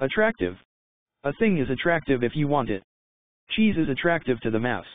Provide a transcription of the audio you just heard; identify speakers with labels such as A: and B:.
A: Attractive. A thing is attractive if you want it. Cheese is attractive to the mouse.